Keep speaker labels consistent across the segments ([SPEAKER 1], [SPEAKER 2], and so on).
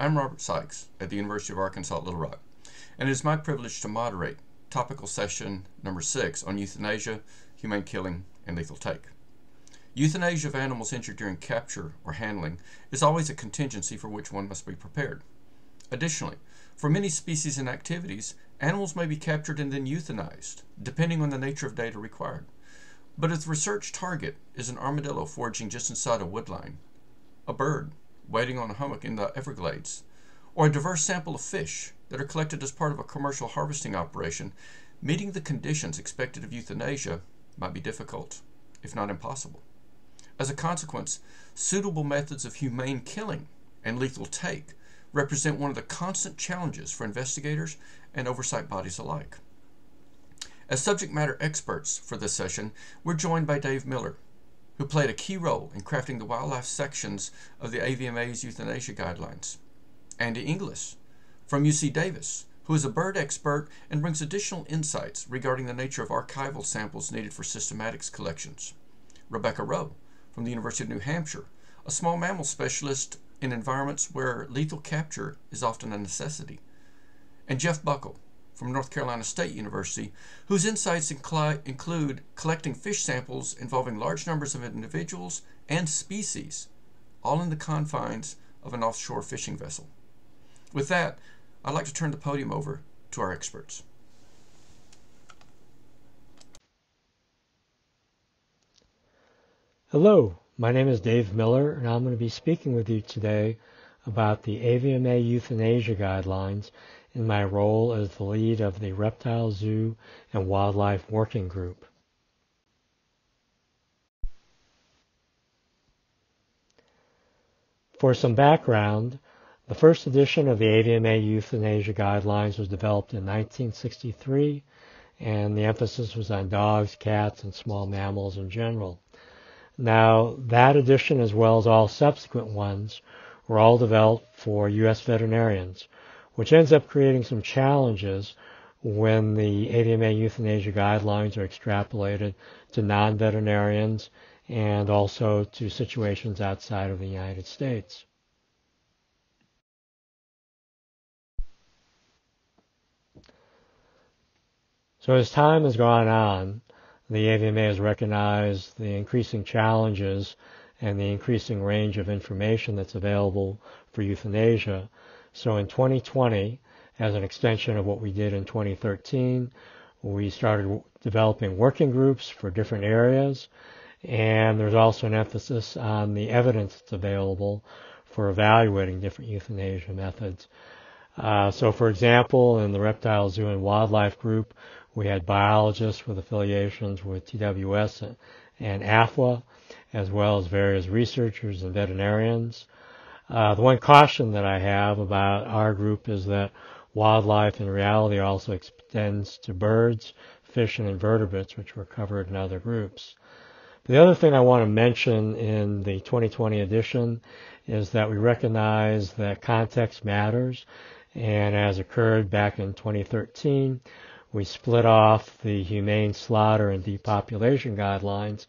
[SPEAKER 1] I'm Robert Sykes at the University of Arkansas at Little Rock, and it is my privilege to moderate topical session number six on euthanasia, humane killing, and lethal take. Euthanasia of animals injured during capture or handling is always a contingency for which one must be prepared. Additionally, for many species and activities, animals may be captured and then euthanized, depending on the nature of data required. But if the research target is an armadillo foraging just inside a woodline, a bird waiting on a hummock in the Everglades, or a diverse sample of fish that are collected as part of a commercial harvesting operation, meeting the conditions expected of euthanasia might be difficult, if not impossible. As a consequence, suitable methods of humane killing and lethal take represent one of the constant challenges for investigators and oversight bodies alike. As subject matter experts for this session, we're joined by Dave Miller, who played a key role in crafting the wildlife sections of the AVMA's euthanasia guidelines. Andy Engilis from UC Davis, who is a bird expert and brings additional insights regarding the nature of archival samples needed for systematics collections. Rebecca Rowe from the University of New Hampshire, a small mammal specialist in environments where lethal capture is often a necessity. And Jeff Buckel from North Carolina State University, whose insights include collecting fish samples involving large numbers of individuals and species, all in the confines of an offshore fishing vessel. With that, I'd like to turn the podium over to our experts.
[SPEAKER 2] Hello, my name is Dave Miller, and I'm going to be speaking with you today about the AVMA euthanasia guidelines in my role as the lead of the Reptile Zoo and Wildlife Working Group. For some background, the first edition of the AVMA Euthanasia Guidelines was developed in 1963, and the emphasis was on dogs, cats, and small mammals in general. Now, that edition, as well as all subsequent ones, were all developed for U.S. veterinarians, which ends up creating some challenges when the AVMA euthanasia guidelines are extrapolated to non-veterinarians and also to situations outside of the United States. So as time has gone on, the AVMA has recognized the increasing challenges and the increasing range of information that's available for euthanasia so in 2020, as an extension of what we did in 2013, we started developing working groups for different areas, and there's also an emphasis on the evidence that's available for evaluating different euthanasia methods. Uh, so, for example, in the Reptile Zoo and Wildlife Group, we had biologists with affiliations with TWS and, AFWA, as well as various researchers and veterinarians. Uh, the one caution that I have about our group is that wildlife in reality also extends to birds, fish, and invertebrates, which were covered in other groups. The other thing I want to mention in the 2020 edition is that we recognize that context matters, and as occurred back in 2013, we split off the humane slaughter and depopulation guidelines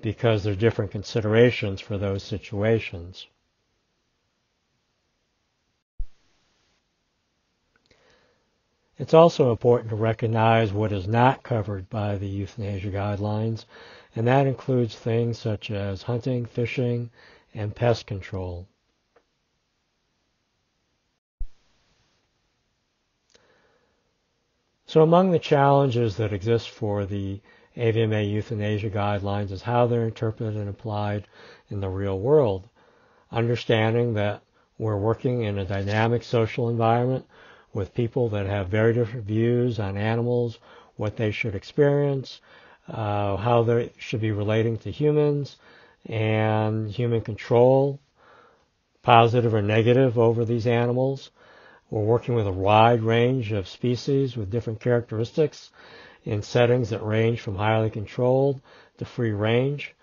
[SPEAKER 2] because there are different considerations for those situations. It's also important to recognize what is not covered by the euthanasia guidelines, and that includes things such as hunting, fishing, and pest control. So among the challenges that exist for the AVMA euthanasia guidelines is how they're interpreted and applied in the real world. Understanding that we're working in a dynamic social environment with people that have very different views on animals, what they should experience, uh, how they should be relating to humans, and human control, positive or negative over these animals. We're working with a wide range of species with different characteristics in settings that range from highly controlled to free range.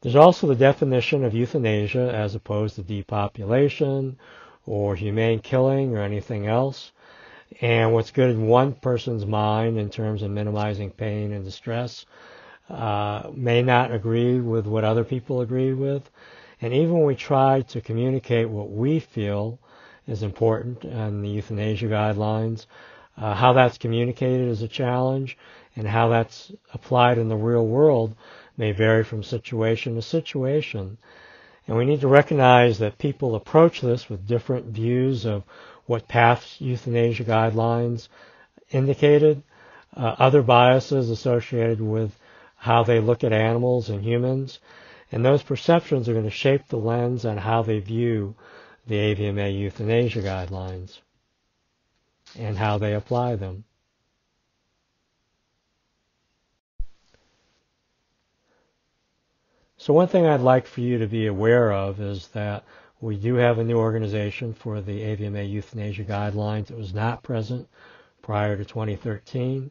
[SPEAKER 2] There's also the definition of euthanasia as opposed to depopulation or humane killing or anything else and what's good in one person's mind in terms of minimizing pain and distress uh, may not agree with what other people agree with. And even when we try to communicate what we feel is important in the euthanasia guidelines. Uh, how that's communicated is a challenge, and how that's applied in the real world may vary from situation to situation. And we need to recognize that people approach this with different views of what past euthanasia guidelines indicated, uh, other biases associated with how they look at animals and humans, and those perceptions are going to shape the lens on how they view the AVMA euthanasia guidelines and how they apply them. So one thing I'd like for you to be aware of is that we do have a new organization for the AVMA euthanasia guidelines. It was not present prior to 2013.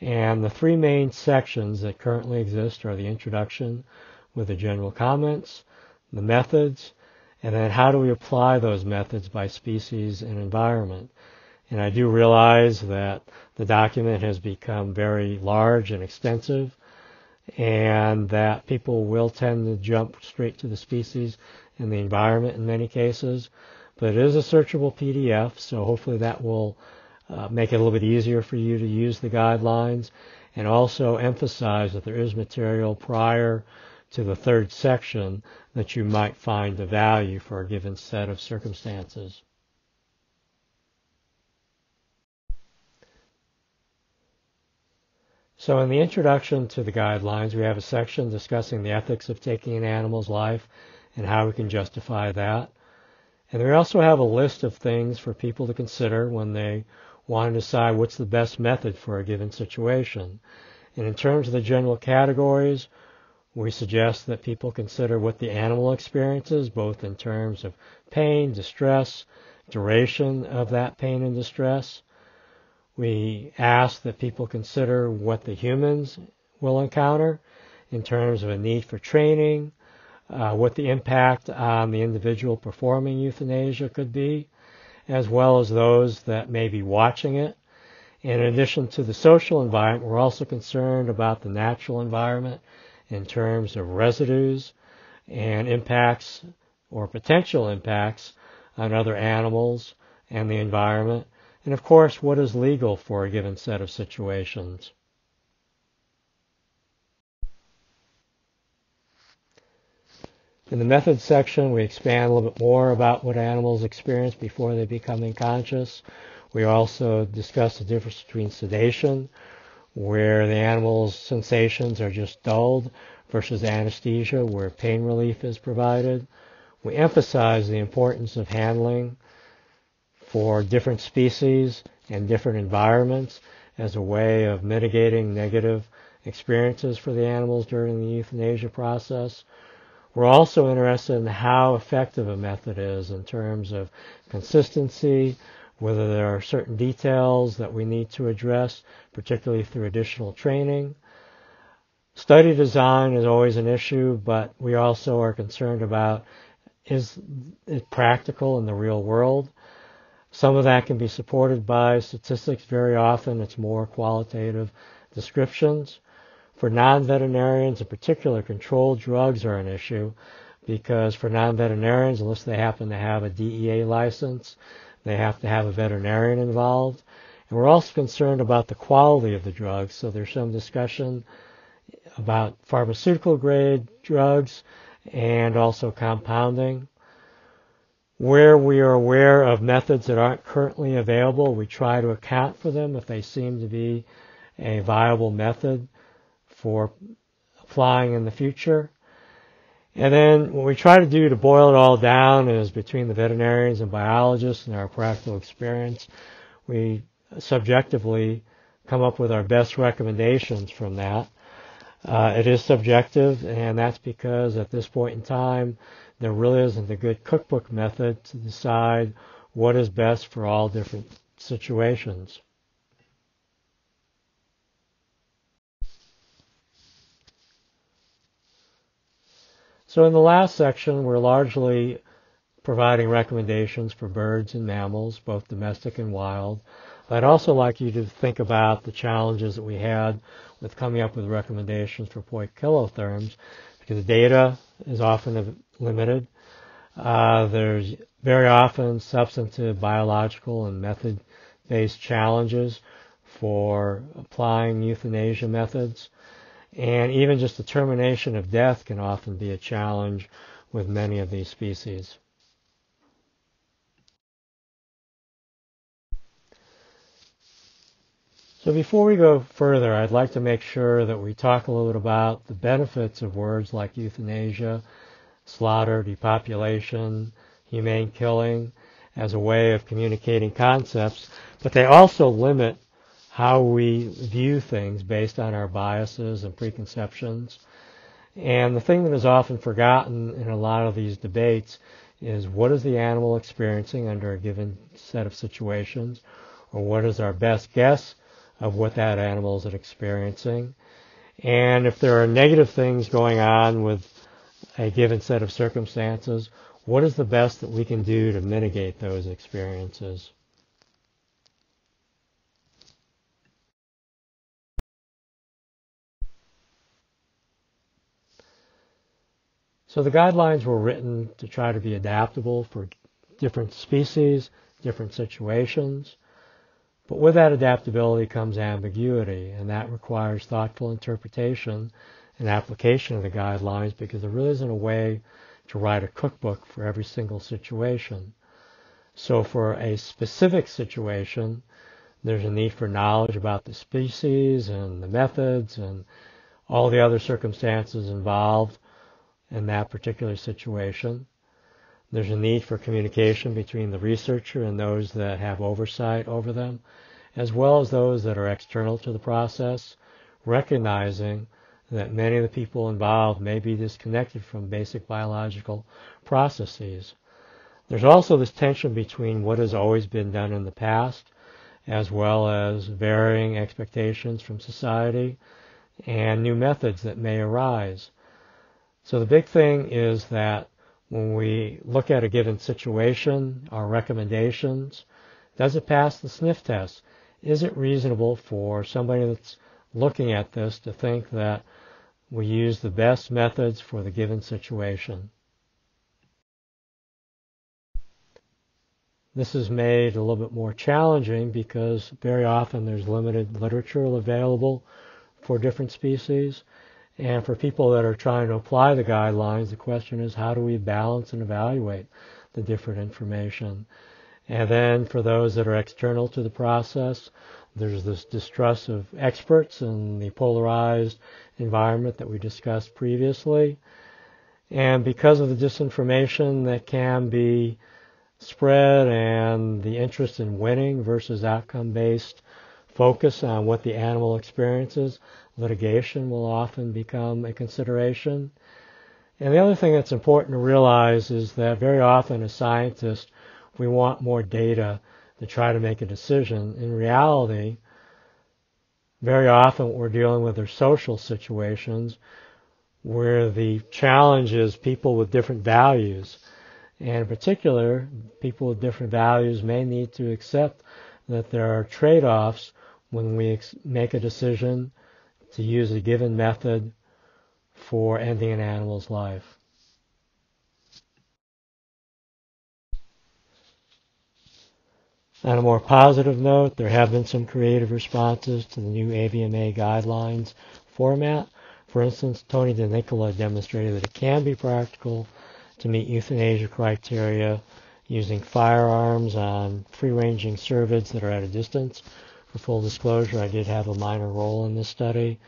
[SPEAKER 2] And the three main sections that currently exist are the introduction with the general comments, the methods, and then how do we apply those methods by species and environment. And I do realize that the document has become very large and extensive, and that people will tend to jump straight to the species and the environment in many cases. But it is a searchable PDF, so hopefully that will uh, make it a little bit easier for you to use the guidelines and also emphasize that there is material prior to the third section that you might find of value for a given set of circumstances. So in the introduction to the guidelines, we have a section discussing the ethics of taking an animal's life and how we can justify that. And we also have a list of things for people to consider when they want to decide what's the best method for a given situation. And in terms of the general categories, we suggest that people consider what the animal experiences, both in terms of pain, distress, duration of that pain and distress, we ask that people consider what the humans will encounter in terms of a need for training, uh, what the impact on the individual performing euthanasia could be, as well as those that may be watching it. In addition to the social environment, we're also concerned about the natural environment in terms of residues and impacts or potential impacts on other animals and the environment, and of course, what is legal for a given set of situations. In the methods section, we expand a little bit more about what animals experience before they become unconscious. We also discuss the difference between sedation, where the animal's sensations are just dulled, versus anesthesia, where pain relief is provided. We emphasize the importance of handling for different species and different environments as a way of mitigating negative experiences for the animals during the euthanasia process. We're also interested in how effective a method is in terms of consistency, whether there are certain details that we need to address, particularly through additional training. Study design is always an issue, but we also are concerned about is it practical in the real world? Some of that can be supported by statistics. Very often it's more qualitative descriptions. For non-veterinarians in particular, controlled drugs are an issue because for non-veterinarians, unless they happen to have a DEA license, they have to have a veterinarian involved. And we're also concerned about the quality of the drugs. So there's some discussion about pharmaceutical grade drugs and also compounding. Where we are aware of methods that aren't currently available, we try to account for them if they seem to be a viable method for applying in the future. And then what we try to do to boil it all down is between the veterinarians and biologists and our practical experience, we subjectively come up with our best recommendations from that. Uh, it is subjective, and that's because at this point in time, there really isn't a good cookbook method to decide what is best for all different situations. So in the last section, we're largely providing recommendations for birds and mammals, both domestic and wild. I'd also like you to think about the challenges that we had with coming up with recommendations for poikilotherms because data is often limited. Uh, there's very often substantive biological and method-based challenges for applying euthanasia methods. And even just the termination of death can often be a challenge with many of these species. So before we go further, I'd like to make sure that we talk a little bit about the benefits of words like euthanasia, slaughter, depopulation, humane killing as a way of communicating concepts, but they also limit how we view things based on our biases and preconceptions. And the thing that is often forgotten in a lot of these debates is what is the animal experiencing under a given set of situations, or what is our best guess of what that animal is experiencing. And if there are negative things going on with a given set of circumstances, what is the best that we can do to mitigate those experiences? So the guidelines were written to try to be adaptable for different species, different situations. But with that adaptability comes ambiguity, and that requires thoughtful interpretation and application of the guidelines because there really isn't a way to write a cookbook for every single situation. So for a specific situation, there's a need for knowledge about the species and the methods and all the other circumstances involved in that particular situation. There's a need for communication between the researcher and those that have oversight over them, as well as those that are external to the process, recognizing that many of the people involved may be disconnected from basic biological processes. There's also this tension between what has always been done in the past, as well as varying expectations from society and new methods that may arise. So the big thing is that when we look at a given situation, our recommendations, does it pass the sniff test? Is it reasonable for somebody that's looking at this to think that we use the best methods for the given situation? This is made a little bit more challenging because very often there's limited literature available for different species and for people that are trying to apply the guidelines, the question is how do we balance and evaluate the different information? And then for those that are external to the process, there's this distrust of experts and the polarized environment that we discussed previously. And because of the disinformation that can be spread and the interest in winning versus outcome based focus on what the animal experiences, litigation will often become a consideration. And the other thing that's important to realize is that very often as scientists, we want more data to try to make a decision. In reality, very often what we're dealing with are social situations where the challenge is people with different values. And in particular, people with different values may need to accept that there are trade-offs when we ex- make a decision to use a given method for ending an animal's life. On a more positive note, there have been some creative responses to the new AVMA guidelines format. For instance, Tony DeNicola demonstrated that it can be practical to meet euthanasia criteria using firearms on free-ranging cervids that are at a distance for full disclosure, I did have a minor role in this study.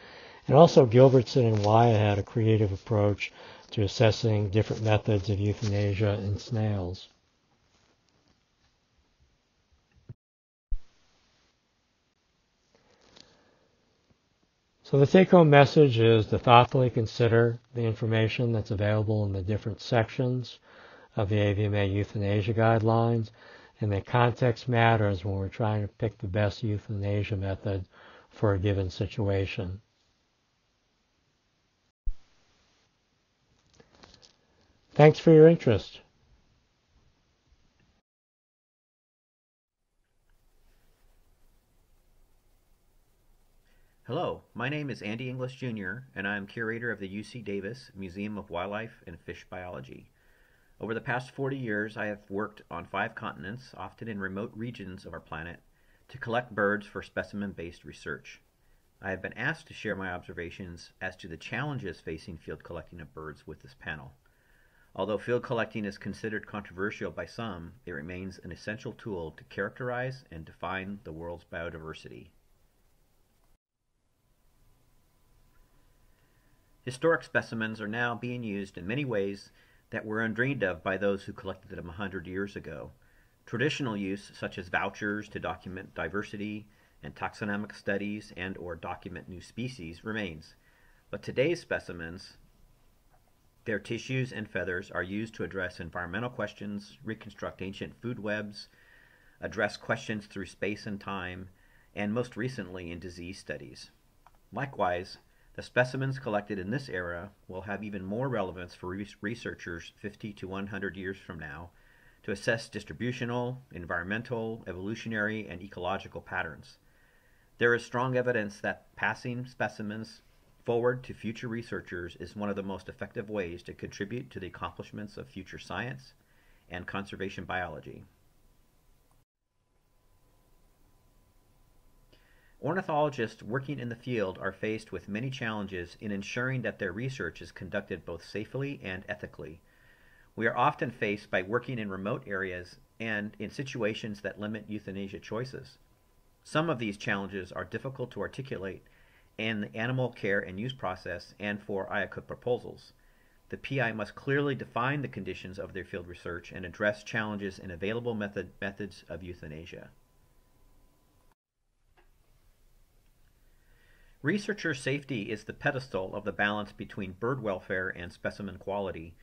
[SPEAKER 2] And also Gilbertson and Wyatt had a creative approach to assessing different methods of euthanasia in snails. So the take-home message is to thoughtfully consider the information that's available in the different sections of the AVMA euthanasia guidelines and that context matters when we're trying to pick the best euthanasia method for a given situation. Thanks for your interest.
[SPEAKER 3] Hello, my name is Andy Engilis Jr., and I am curator of the UC Davis Museum of Wildlife and Fish Biology. Over the past 40 years, I have worked on five continents, often in remote regions of our planet, to collect birds for specimen based research. I have been asked to share my observations as to the challenges facing field collecting of birds with this panel. Although field collecting is considered controversial by some, it remains an essential tool to characterize and define the world's biodiversity. Historic specimens are now being used in many ways that were undreamed of by those who collected them a hundred years ago. Traditional use, such as vouchers to document diversity and taxonomic studies and or document new species, remains. But today's specimens, their tissues and feathers are used to address environmental questions, reconstruct ancient food webs, address questions through space and time, and most recently in disease studies. Likewise, the specimens collected in this era will have even more relevance for researchers 50 to 100 years from now to assess distributional, environmental, evolutionary, and ecological patterns. There is strong evidence that passing specimens forward to future researchers is one of the most effective ways to contribute to the accomplishments of future science and conservation biology. Ornithologists working in the field are faced with many challenges in ensuring that their research is conducted both safely and ethically. We are often faced by working in remote areas and in situations that limit euthanasia choices. Some of these challenges are difficult to articulate in the animal care and use process and for IACUC proposals. The PI must clearly define the conditions of their field research and address challenges in available method, methods of euthanasia. Researcher safety is the pedestal of the balance between bird welfare and specimen quality.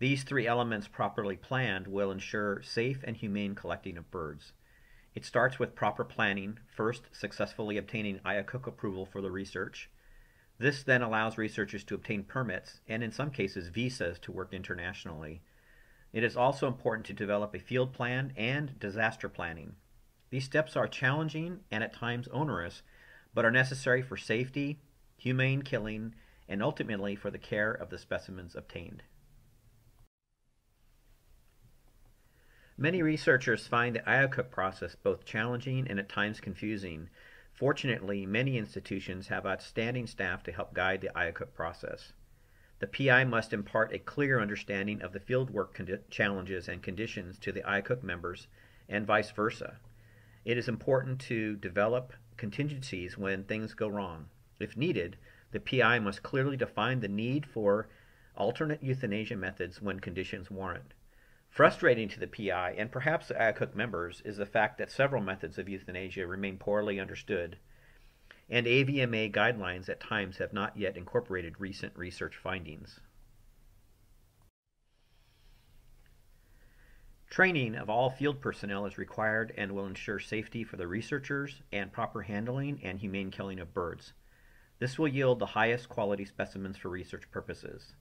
[SPEAKER 3] These three elements properly planned will ensure safe and humane collecting of birds. It starts with proper planning, first successfully obtaining IACUC approval for the research. This then allows researchers to obtain permits, and in some cases visas, to work internationally. It is also important to develop a field plan and disaster planning. These steps are challenging and at times onerous, but are necessary for safety, humane killing, and ultimately for the care of the specimens obtained. Many researchers find the IACUC process both challenging and at times confusing. Fortunately, many institutions have outstanding staff to help guide the IACUC process. The PI must impart a clear understanding of the fieldwork challenges and conditions to the IACUC members and vice versa. It is important to develop contingencies when things go wrong. If needed, the PI must clearly define the need for alternate euthanasia methods when conditions warrant. Frustrating to the PI and perhaps the IACUC members is the fact that several methods of euthanasia remain poorly understood, and AVMA guidelines at times have not yet incorporated recent research findings. Training of all field personnel is required and will ensure safety for the researchers and proper handling and humane killing of birds. This will yield the highest quality specimens for research purposes.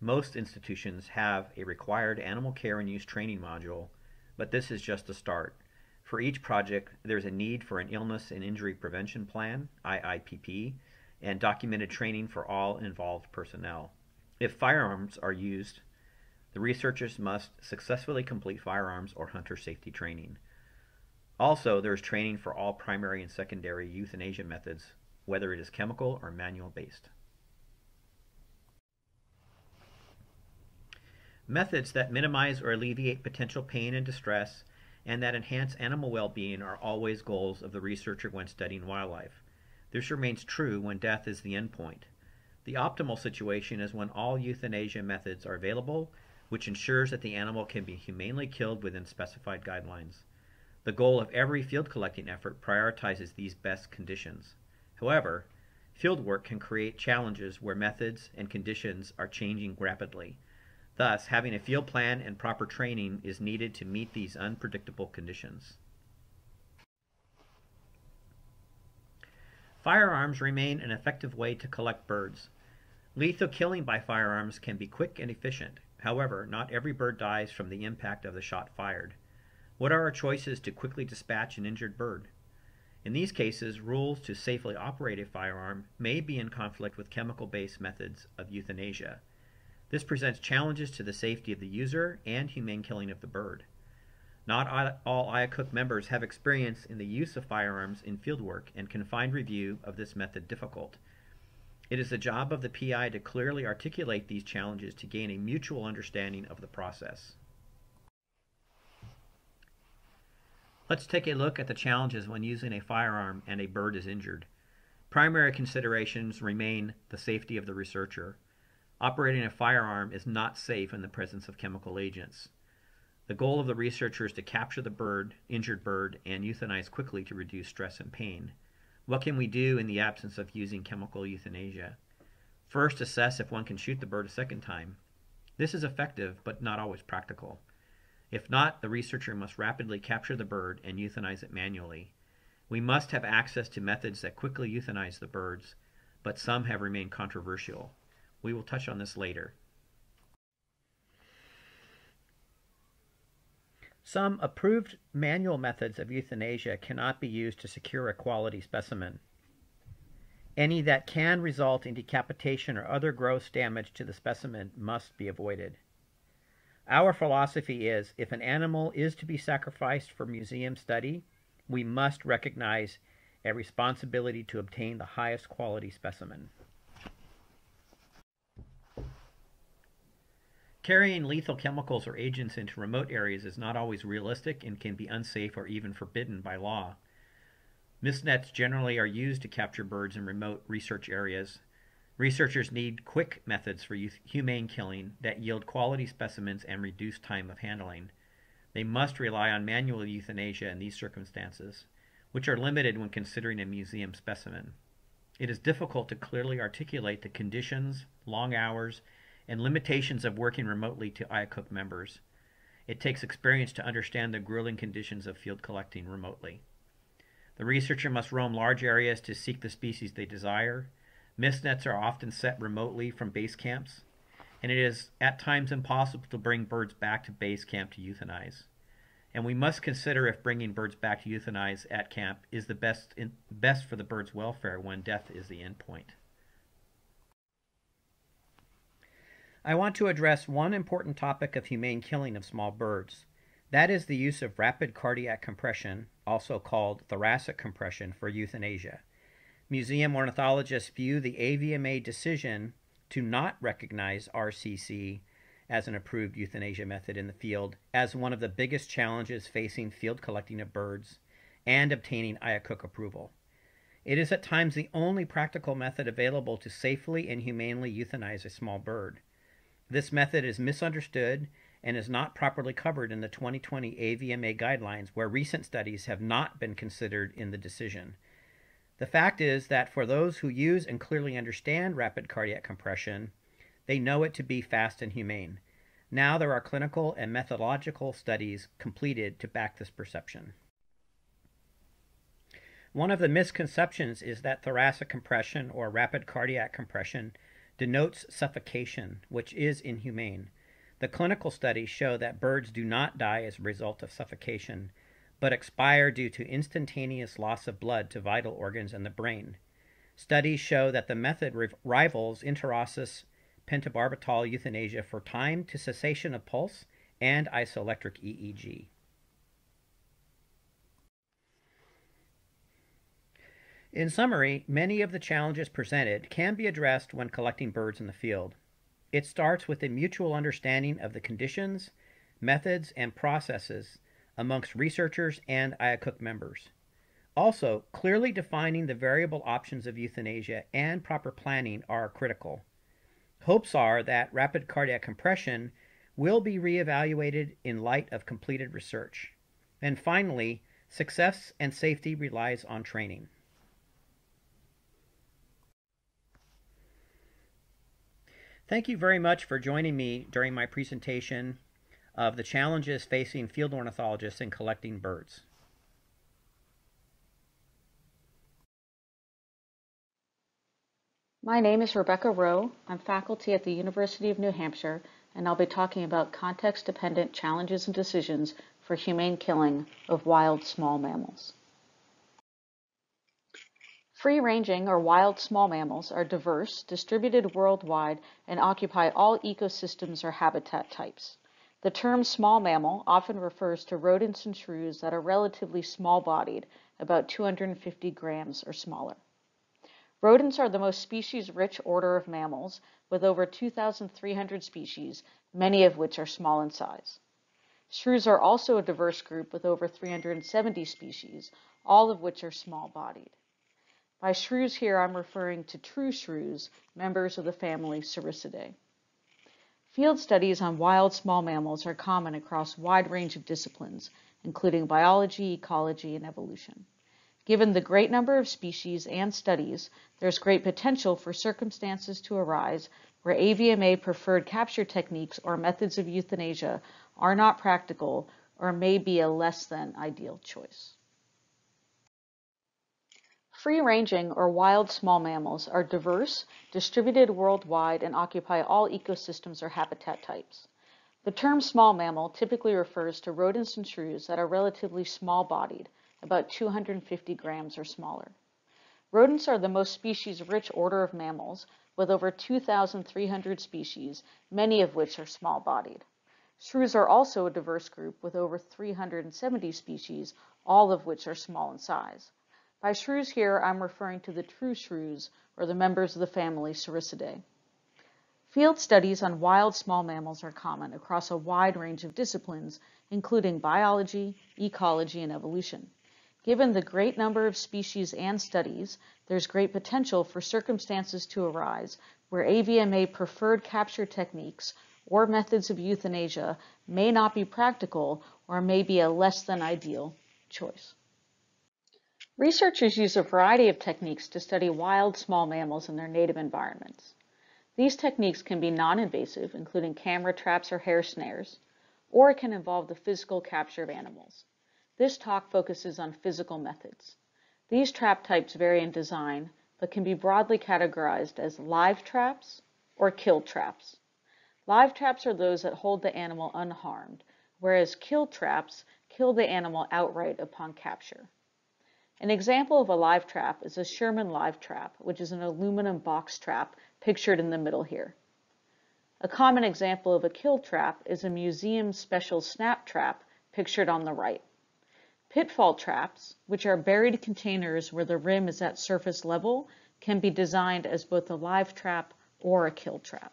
[SPEAKER 3] Most institutions have a required animal care and use training module, but this is just a start. For each project, there's a need for an illness and injury prevention plan, IIPP, and documented training for all involved personnel. If firearms are used, the researchers must successfully complete firearms or hunter safety training. Also, there is training for all primary and secondary euthanasia methods, whether it is chemical or manual based. Methods that minimize or alleviate potential pain and distress and that enhance animal well being are always goals of the researcher when studying wildlife. This remains true when death is the endpoint. The optimal situation is when all euthanasia methods are available which ensures that the animal can be humanely killed within specified guidelines. The goal of every field collecting effort prioritizes these best conditions. However, field work can create challenges where methods and conditions are changing rapidly. Thus, having a field plan and proper training is needed to meet these unpredictable conditions. Firearms remain an effective way to collect birds. Lethal killing by firearms can be quick and efficient. However, not every bird dies from the impact of the shot fired. What are our choices to quickly dispatch an injured bird? In these cases, rules to safely operate a firearm may be in conflict with chemical based methods of euthanasia. This presents challenges to the safety of the user and humane killing of the bird. Not all IACUC members have experience in the use of firearms in fieldwork and can find review of this method difficult. It is the job of the PI to clearly articulate these challenges to gain a mutual understanding of the process. Let's take a look at the challenges when using a firearm and a bird is injured. Primary considerations remain the safety of the researcher. Operating a firearm is not safe in the presence of chemical agents. The goal of the researcher is to capture the bird, injured bird, and euthanize quickly to reduce stress and pain. What can we do in the absence of using chemical euthanasia? First, assess if one can shoot the bird a second time. This is effective, but not always practical. If not, the researcher must rapidly capture the bird and euthanize it manually. We must have access to methods that quickly euthanize the birds, but some have remained controversial. We will touch on this later. Some approved manual methods of euthanasia cannot be used to secure a quality specimen. Any that can result in decapitation or other gross damage to the specimen must be avoided. Our philosophy is if an animal is to be sacrificed for museum study, we must recognize a responsibility to obtain the highest quality specimen. Carrying lethal chemicals or agents into remote areas is not always realistic and can be unsafe or even forbidden by law. Mist nets generally are used to capture birds in remote research areas. Researchers need quick methods for humane killing that yield quality specimens and reduce time of handling. They must rely on manual euthanasia in these circumstances, which are limited when considering a museum specimen. It is difficult to clearly articulate the conditions, long hours, and limitations of working remotely to IACUC members. It takes experience to understand the grueling conditions of field collecting remotely. The researcher must roam large areas to seek the species they desire. Mist nets are often set remotely from base camps, and it is at times impossible to bring birds back to base camp to euthanize. And we must consider if bringing birds back to euthanize at camp is the best, in, best for the bird's welfare when death is the end point. I want to address one important topic of humane killing of small birds. That is the use of rapid cardiac compression, also called thoracic compression, for euthanasia. Museum ornithologists view the AVMA decision to not recognize RCC as an approved euthanasia method in the field as one of the biggest challenges facing field collecting of birds and obtaining IACUC approval. It is at times the only practical method available to safely and humanely euthanize a small bird. This method is misunderstood and is not properly covered in the 2020 AVMA guidelines, where recent studies have not been considered in the decision. The fact is that for those who use and clearly understand rapid cardiac compression, they know it to be fast and humane. Now there are clinical and methodological studies completed to back this perception. One of the misconceptions is that thoracic compression or rapid cardiac compression denotes suffocation, which is inhumane. The clinical studies show that birds do not die as a result of suffocation, but expire due to instantaneous loss of blood to vital organs and the brain. Studies show that the method rivals interosseous pentobarbital euthanasia for time to cessation of pulse and isoelectric EEG. In summary, many of the challenges presented can be addressed when collecting birds in the field. It starts with a mutual understanding of the conditions, methods, and processes amongst researchers and IACUC members. Also, clearly defining the variable options of euthanasia and proper planning are critical. Hopes are that rapid cardiac compression will be reevaluated in light of completed research. And finally, success and safety relies on training. Thank you very much for joining me during my presentation of the challenges facing field ornithologists in collecting birds.
[SPEAKER 4] My name is Rebecca Rowe. I'm faculty at the University of New Hampshire, and I'll be talking about context-dependent challenges and decisions for humane killing of wild small mammals. Free-ranging or wild small mammals are diverse, distributed worldwide, and occupy all ecosystems or habitat types. The term small mammal often refers to rodents and shrews that are relatively small-bodied, about 250 grams or smaller. Rodents are the most species-rich order of mammals, with over 2,300 species, many of which are small in size. Shrews are also a diverse group with over 370 species, all of which are small-bodied. By shrews here, I'm referring to true shrews, members of the family Soricidae. Field studies on wild small mammals are common across a wide range of disciplines, including biology, ecology, and evolution. Given the great number of species and studies, there's great potential for circumstances to arise where AVMA preferred capture techniques or methods of euthanasia are not practical or may be a less than ideal choice. Free-ranging or wild small mammals are diverse, distributed worldwide, and occupy all ecosystems or habitat types. The term small mammal typically refers to rodents and shrews that are relatively small-bodied, about 250 grams or smaller. Rodents are the most species-rich order of mammals, with over 2,300 species, many of which are small-bodied. Shrews are also a diverse group with over 370 species, all of which are small in size. By shrews here, I'm referring to the true shrews, or the members of the family Soricidae. Field studies on wild small mammals are common across a wide range of disciplines, including biology, ecology, and evolution. Given the great number of species and studies, there's great potential for circumstances to arise where AVMA preferred capture techniques or methods of euthanasia may not be practical or may be a less than ideal choice. Researchers use a variety of techniques to study wild small mammals in their native environments. These techniques can be non-invasive, including camera traps or hair snares, or it can involve the physical capture of animals. This talk focuses on physical methods. These trap types vary in design, but can be broadly categorized as live traps or kill traps. Live traps are those that hold the animal unharmed, whereas kill traps kill the animal outright upon capture. An example of a live trap is a Sherman live trap, which is an aluminum box trap pictured in the middle here. A common example of a kill trap is a museum special snap trap pictured on the right. Pitfall traps, which are buried containers where the rim is at surface level, can be designed as both a live trap or a kill trap.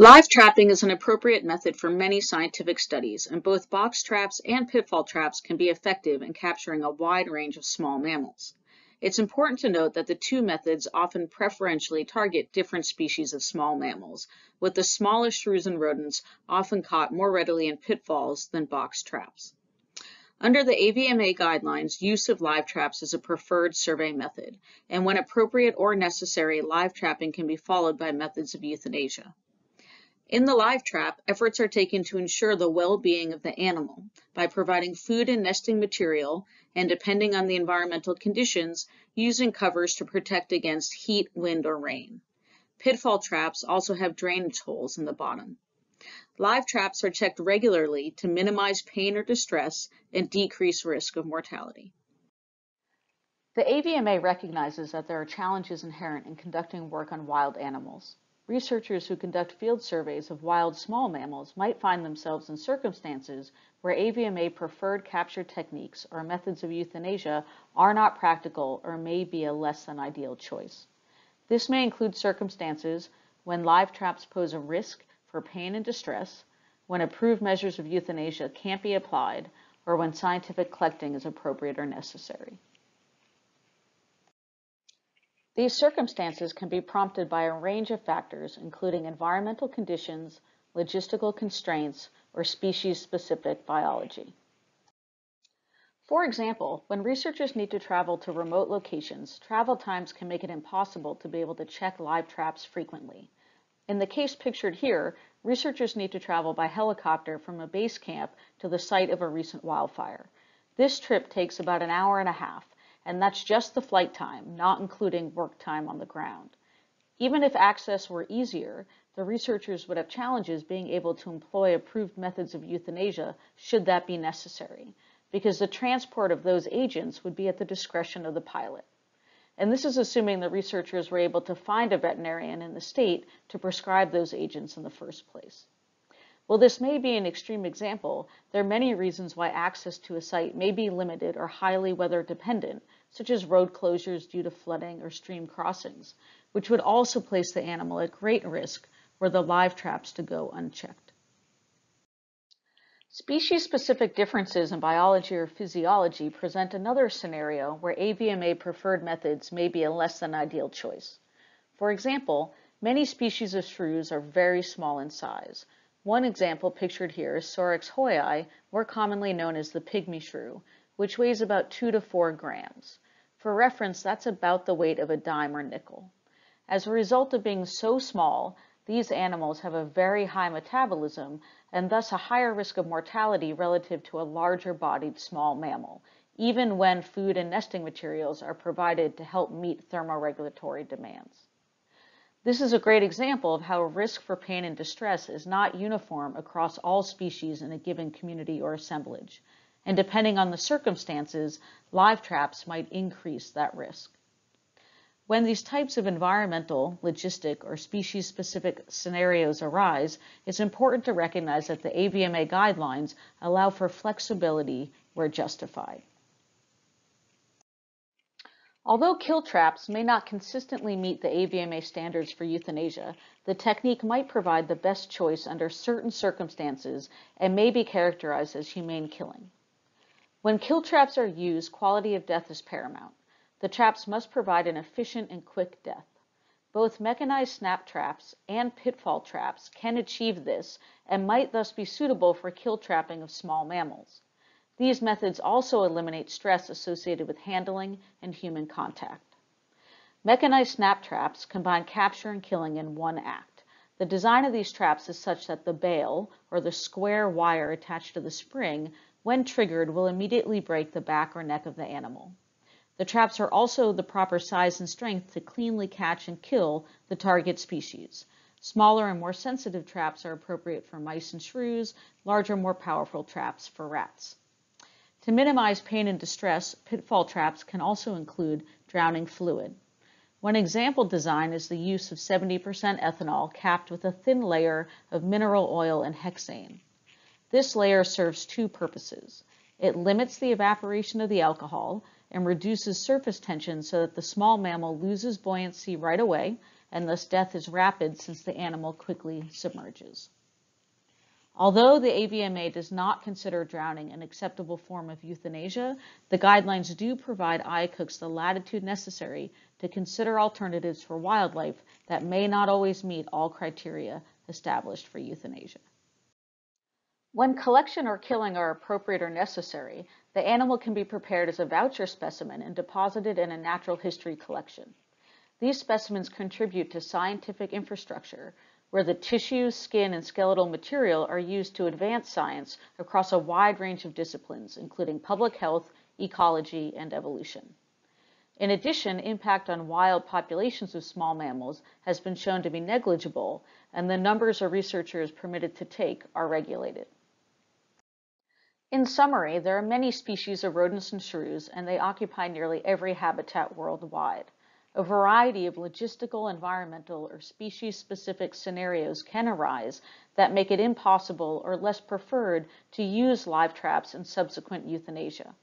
[SPEAKER 4] Live trapping is an appropriate method for many scientific studies, and both box traps and pitfall traps can be effective in capturing a wide range of small mammals. It's important to note that the two methods often preferentially target different species of small mammals, with the smaller shrews and rodents often caught more readily in pitfalls than box traps. Under the AVMA guidelines, use of live traps is a preferred survey method, and when appropriate or necessary, live trapping can be followed by methods of euthanasia. In the live trap, efforts are taken to ensure the well-being of the animal by providing food and nesting material and, depending on the environmental conditions, using covers to protect against heat, wind, or rain. Pitfall traps also have drainage holes in the bottom. Live traps are checked regularly to minimize pain or distress and decrease risk of mortality. The AVMA recognizes that there are challenges inherent in conducting work on wild animals. Researchers who conduct field surveys of wild small mammals might find themselves in circumstances where AVMA preferred capture techniques or methods of euthanasia are not practical or may be a less than ideal choice. This may include circumstances when live traps pose a risk for pain and distress, when approved measures of euthanasia can't be applied, or when scientific collecting is appropriate or necessary. These circumstances can be prompted by a range of factors, including environmental conditions, logistical constraints, or species-specific biology. For example, when researchers need to travel to remote locations, travel times can make it impossible to be able to check live traps frequently. In the case pictured here, researchers need to travel by helicopter from a base camp to the site of a recent wildfire. This trip takes about an hour and a half, and that's just the flight time, not including work time on the ground. Even if access were easier, the researchers would have challenges being able to employ approved methods of euthanasia should that be necessary, because the transport of those agents would be at the discretion of the pilot. and this is assuming the researchers were able to find a veterinarian in the state to prescribe those agents in the first place. While this may be an extreme example, there are many reasons why access to a site may be limited or highly weather dependent, such as road closures due to flooding or stream crossings, which would also place the animal at great risk were the live traps to go unchecked. Species-specific differences in biology or physiology present another scenario where AVMA preferred methods may be a less than ideal choice. For example, many species of shrews are very small in size. One example pictured here is Sorex hoyi, more commonly known as the pygmy shrew, which weighs about 2 to 4 grams. For reference, that's about the weight of a dime or nickel. As a result of being so small, these animals have a very high metabolism and thus a higher risk of mortality relative to a larger bodied small mammal, even when food and nesting materials are provided to help meet thermoregulatory demands. This is a great example of how risk for pain and distress is not uniform across all species in a given community or assemblage, and depending on the circumstances, live traps might increase that risk. When these types of environmental, logistic, or species-specific scenarios arise, it's important to recognize that the AVMA guidelines allow for flexibility where justified. Although kill traps may not consistently meet the AVMA standards for euthanasia, the technique might provide the best choice under certain circumstances and may be characterized as humane killing. When kill traps are used, quality of death is paramount. The traps must provide an efficient and quick death. Both mechanized snap traps and pitfall traps can achieve this and might thus be suitable for kill trapping of small mammals. These methods also eliminate stress associated with handling and human contact. Mechanized snap traps combine capture and killing in one act. The design of these traps is such that the bail, or the square wire attached to the spring, when triggered will immediately break the back or neck of the animal. The traps are also the proper size and strength to cleanly catch and kill the target species. Smaller and more sensitive traps are appropriate for mice and shrews, larger, more powerful traps for rats. To minimize pain and distress, pitfall traps can also include drowning fluid. One example design is the use of 70% ethanol capped with a thin layer of mineral oil and hexane. This layer serves two purposes. It limits the evaporation of the alcohol, and reduces surface tension so that the small mammal loses buoyancy right away and thus death is rapid since the animal quickly submerges. Although the AVMA does not consider drowning an acceptable form of euthanasia, the guidelines do provide IACUCs the latitude necessary to consider alternatives for wildlife that may not always meet all criteria established for euthanasia. When collection or killing are appropriate or necessary, the animal can be prepared as a voucher specimen and deposited in a natural history collection. These specimens contribute to scientific infrastructure where the tissue, skin, and skeletal material are used to advance science across a wide range of disciplines, including public health, ecology, and evolution. In addition, impact on wild populations of small mammals has been shown to be negligible, and the numbers a researcher is permitted to take are regulated. In summary, there are many species of rodents and shrews, and they occupy nearly every habitat worldwide. A variety of logistical, environmental, or species-specific scenarios can arise that make it impossible or less preferred to use live traps and subsequent euthanasia.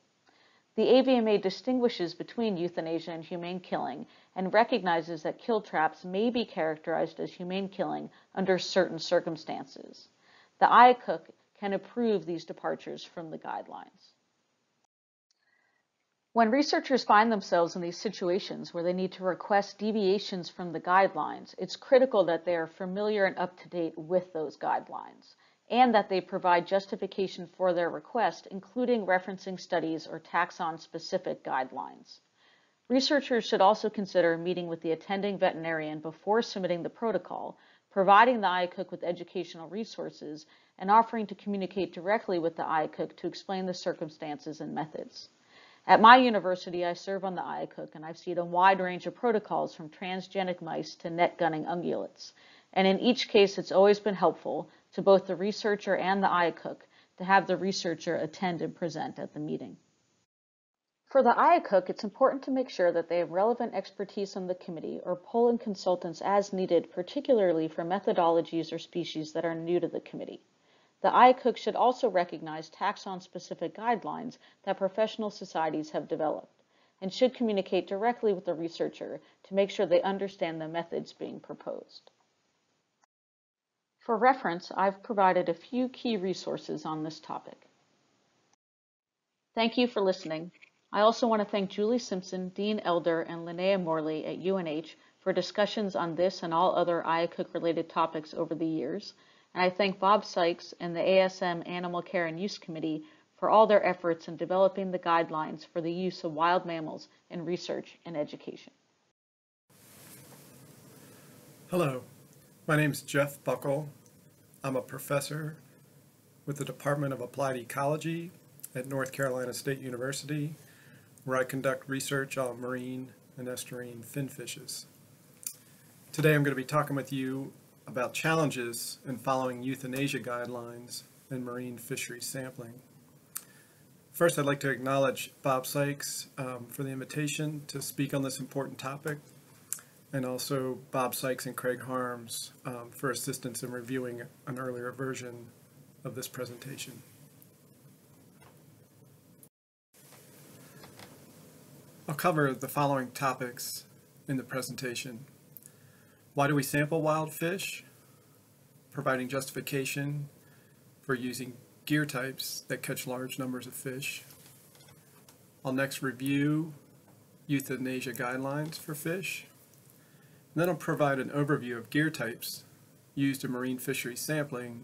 [SPEAKER 4] The AVMA distinguishes between euthanasia and humane killing and recognizes that kill traps may be characterized as humane killing under certain circumstances. The IACUC can approve these departures from the guidelines. When researchers find themselves in these situations where they need to request deviations from the guidelines, it's critical that they are familiar and up to date with those guidelines and that they provide justification for their request, including referencing studies or taxon-specific guidelines. Researchers should also consider meeting with the attending veterinarian before submitting the protocol, providing the IACUC with educational resources, and offering to communicate directly with the IACUC to explain the circumstances and methods. At my university, I serve on the IACUC, and I've seen a wide range of protocols from transgenic mice to net gunning ungulates. And in each case, it's always been helpful to both the researcher and the IACUC to have the researcher attend and present at the meeting. For the IACUC, it's important to make sure that they have relevant expertise on the committee or pull in consultants as needed, particularly for methodologies or species that are new to the committee. The IACUC should also recognize taxon-specific guidelines that professional societies have developed and should communicate directly with the researcher to make sure they understand the methods being proposed. For reference, I've provided a few key resources on this topic. Thank you for listening. I also want to thank Julie Simpson, Dean Elder, and Linnea Morley at UNH for discussions on this and all other IACUC related topics over the years. And I thank Bob Sikes and the ASM Animal Care and Use Committee for all their efforts in developing the guidelines for the use of wild mammals in research and education.
[SPEAKER 5] Hello, my name is Jeff Buckel. I'm a professor with the Department of Applied Ecology at North Carolina State University where I conduct research on marine and estuarine fin fishes. Today I'm going to be talking with you about challenges in following euthanasia guidelines in marine fishery sampling. First, I'd like to acknowledge Bob Sikes um, for the invitation to speak on this important topic, and also Bob Sikes and Craig Harms um, for assistance in reviewing an earlier version of this presentation. I'll cover the following topics in the presentation. Why do we sample wild fish? Providing justification for using gear types that catch large numbers of fish. I'll next review euthanasia guidelines for fish. And then I'll provide an overview of gear types used in marine fishery sampling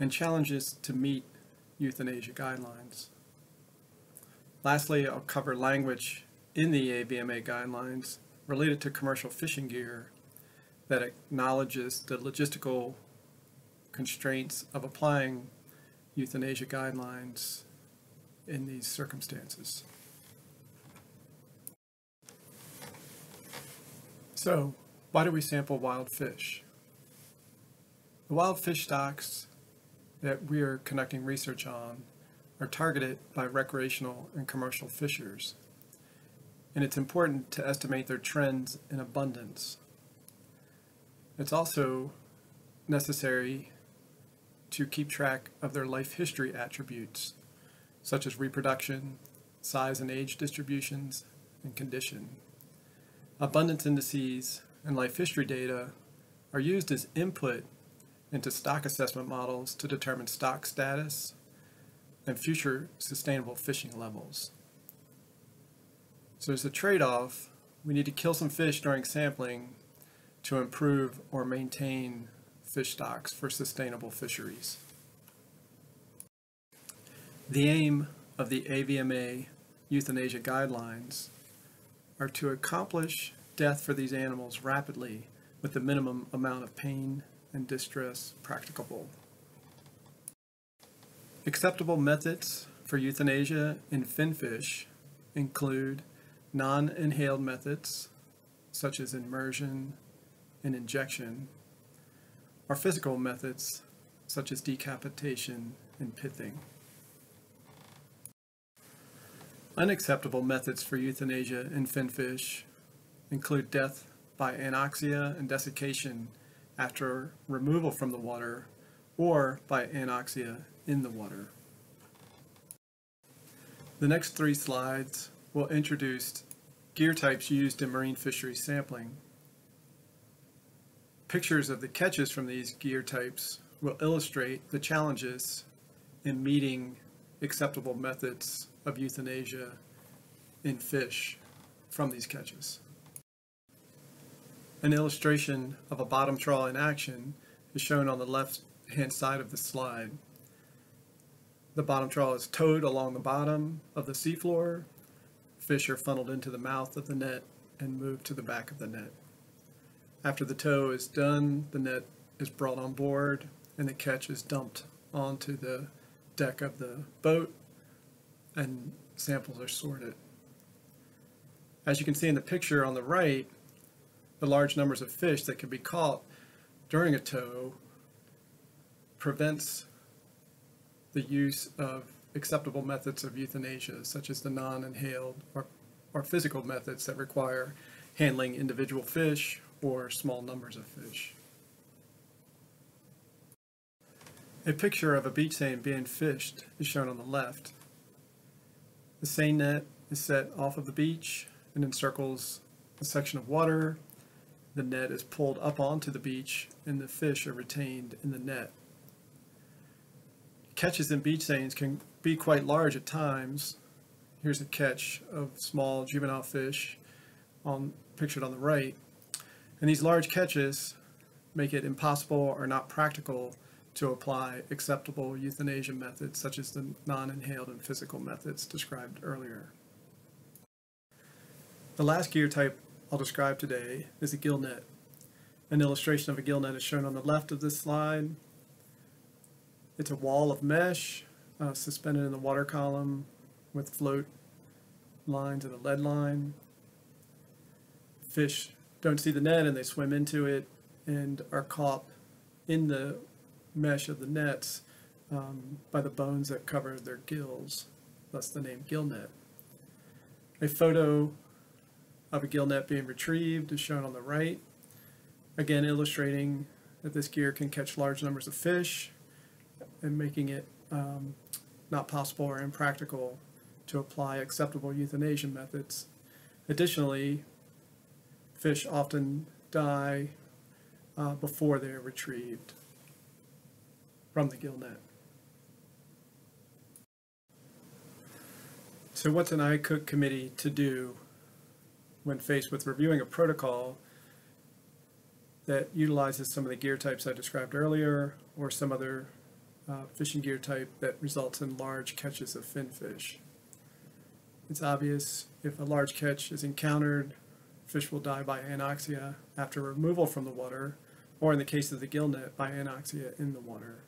[SPEAKER 5] and challenges to meet euthanasia guidelines. Lastly, I'll cover language in the AVMA guidelines related to commercial fishing gear that acknowledges the logistical constraints of applying euthanasia guidelines in these circumstances. So, why do we sample wild fish? The wild fish stocks that we are conducting research on are targeted by recreational and commercial fishers and it's important to estimate their trends in abundance. It's also necessary to keep track of their life history attributes, such as reproduction, size and age distributions, and condition. Abundance indices and life history data are used as input into stock assessment models to determine stock status and future sustainable fishing levels. So as a trade-off, we need to kill some fish during sampling to improve or maintain fish stocks for sustainable fisheries. The aim of the AVMA euthanasia guidelines are to accomplish death for these animals rapidly with the minimum amount of pain and distress practicable. Acceptable methods for euthanasia in finfish include non-inhaled methods, such as immersion and injection, or physical methods, such as decapitation and pithing. Unacceptable methods for euthanasia in finfish include death by anoxia and desiccation after removal from the water or by anoxia in the water. The next three slides will introduce gear types used in marine fishery sampling. Pictures of the catches from these gear types will illustrate the challenges in meeting acceptable methods of euthanasia in fish from these catches. An illustration of a bottom trawl in action is shown on the left hand side of the slide. The bottom trawl is towed along the bottom of the seafloor fish are funneled into the mouth of the net and moved to the back of the net. After the tow is done, the net is brought on board and the catch is dumped onto the deck of the boat and samples are sorted. As you can see in the picture on the right, the large numbers of fish that can be caught during a tow prevents the use of acceptable methods of euthanasia, such as the non-inhaled or, or physical methods that require handling individual fish or small numbers of fish. A picture of a beach seine being fished is shown on the left. The seine net is set off of the beach and encircles a section of water. The net is pulled up onto the beach and the fish are retained in the net. Catches in beach seines can be quite large at times. Here's a catch of small juvenile fish on pictured on the right. And these large catches make it impossible or not practical to apply acceptable euthanasia methods such as the non-inhaled and physical methods described earlier. The last gear type I'll describe today is a gill net. An illustration of a gill net is shown on the left of this slide. It's a wall of mesh uh, suspended in the water column with float lines and a lead line. Fish don't see the net and they swim into it and are caught in the mesh of the nets um, by the bones that cover their gills, thus the name gill net. A photo of a gill net being retrieved is shown on the right, again illustrating that this gear can catch large numbers of fish and making it um, not possible or impractical to apply acceptable euthanasia methods. Additionally, fish often die uh, before they are retrieved from the gill net. So what's an IACUC committee to do when faced with reviewing a protocol that utilizes some of the gear types I described earlier or some other uh, fishing gear type that results in large catches of finfish? It's obvious if a large catch is encountered, fish will die by anoxia after removal from the water, or in the case of the gill net, by anoxia in the water.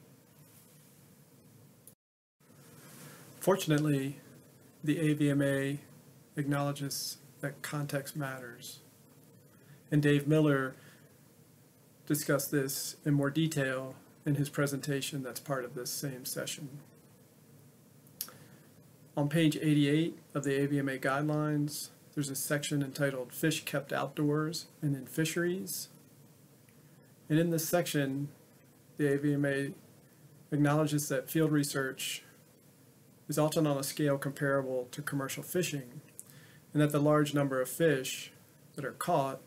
[SPEAKER 5] Fortunately, the AVMA acknowledges that context matters. And Dave Miller discussed this in more detail in his presentation that's part of this same session. On page 88 of the AVMA guidelines, there's a section entitled Fish Kept Outdoors and in Fisheries. And in this section, the AVMA acknowledges that field research is often on a scale comparable to commercial fishing, and that the large number of fish that are caught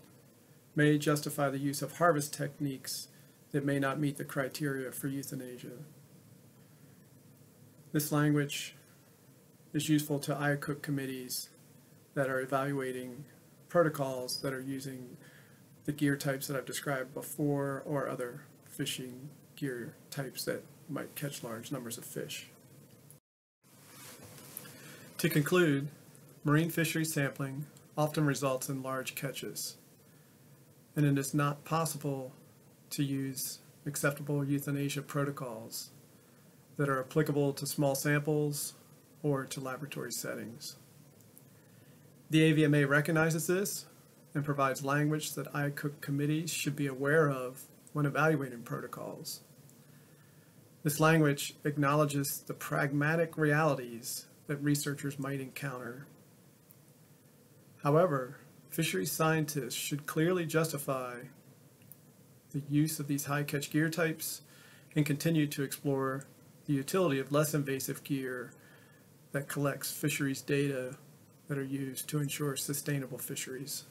[SPEAKER 5] may justify the use of harvest techniques that may not meet the criteria for euthanasia. This language is useful to IACUC committees that are evaluating protocols that are using the gear types that I've described before or other fishing gear types that might catch large numbers of fish. To conclude, marine fishery sampling often results in large catches, and it is not possible to use acceptable euthanasia protocols that are applicable to small samples or to laboratory settings. The AVMA recognizes this and provides language that IACUC committees should be aware of when evaluating protocols. This language acknowledges the pragmatic realities that researchers might encounter. However, fisheries scientists should clearly justify the use of these high catch gear types and continue to explore the utility of less invasive gear that collects fisheries data that are used to ensure sustainable fisheries.